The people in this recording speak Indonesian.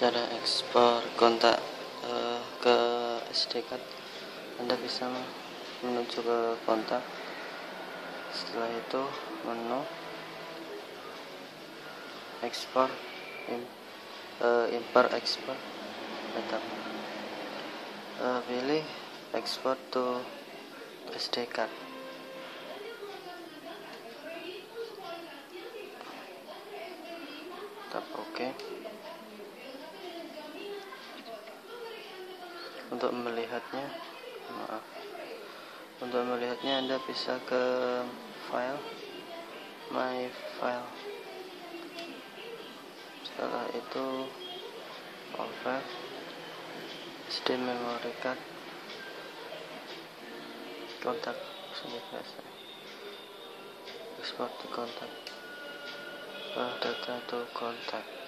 cara ekspor kontak uh, ke SD card. Anda bisa menuju ke kontak. Setelah itu menu. Ekspor im, uh, import ekspor. Tetap uh, pilih ekspor to SD card. Tap OK untuk melihatnya maaf. Untuk melihatnya Anda bisa ke file. My file. Setelah itu over SD memory card. Kontak biasa. Export to kontak. Uh, data to kontak